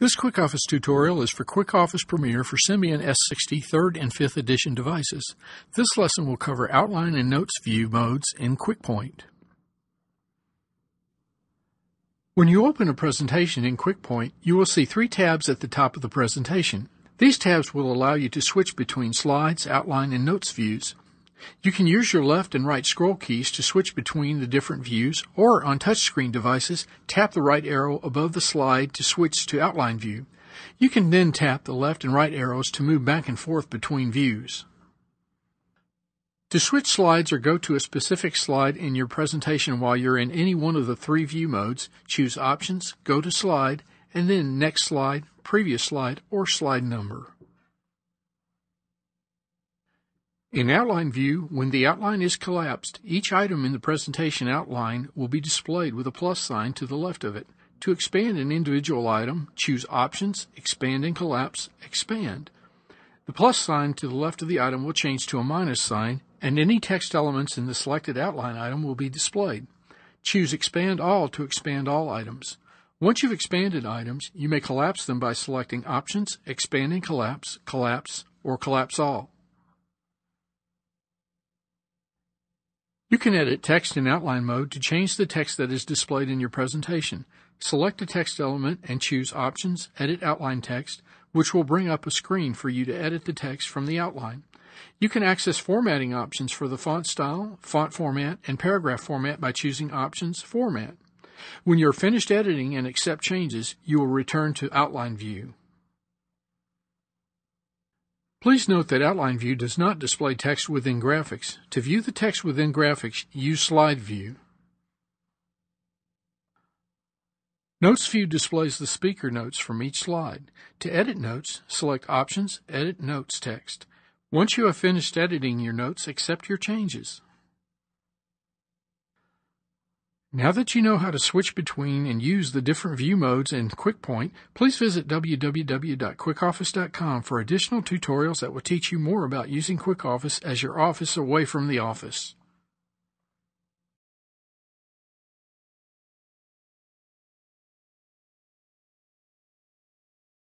This QuickOffice tutorial is for QuickOffice Premier for Symbian S60 3rd and 5th edition devices. This lesson will cover Outline and Notes view modes in QuickPoint. When you open a presentation in QuickPoint, you will see three tabs at the top of the presentation. These tabs will allow you to switch between Slides, Outline, and Notes views. You can use your left and right scroll keys to switch between the different views, or on touchscreen devices, tap the right arrow above the slide to switch to outline view. You can then tap the left and right arrows to move back and forth between views. To switch slides or go to a specific slide in your presentation while you're in any one of the three view modes, choose Options, Go to Slide, and then Next Slide, Previous Slide, or Slide Number. In Outline View, when the outline is collapsed, each item in the presentation outline will be displayed with a plus sign to the left of it. To expand an individual item, choose Options, Expand and Collapse, Expand. The plus sign to the left of the item will change to a minus sign, and any text elements in the selected outline item will be displayed. Choose Expand All to expand all items. Once you've expanded items, you may collapse them by selecting Options, Expand and Collapse, Collapse, or Collapse All. You can edit text in outline mode to change the text that is displayed in your presentation. Select a text element and choose Options, Edit Outline Text, which will bring up a screen for you to edit the text from the outline. You can access formatting options for the font style, font format, and paragraph format by choosing Options, Format. When you're finished editing and accept changes, you will return to Outline View. Please note that Outline View does not display text within graphics. To view the text within graphics, use Slide View. Notes View displays the speaker notes from each slide. To edit notes, select Options, Edit Notes Text. Once you have finished editing your notes, accept your changes. Now that you know how to switch between and use the different view modes in QuickPoint, please visit www.quickoffice.com for additional tutorials that will teach you more about using QuickOffice as your office away from the office.